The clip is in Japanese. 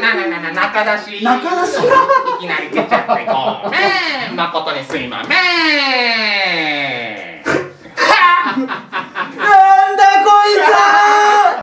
なななな中出し。中出し。いきなり出ちゃってごめん。誠にすいまめん。